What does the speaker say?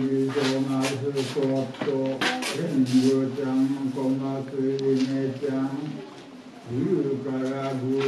बीजोनाथोप्तो हिन्दुचं कौमात्रिनेत्यं गुरुकरा गुरु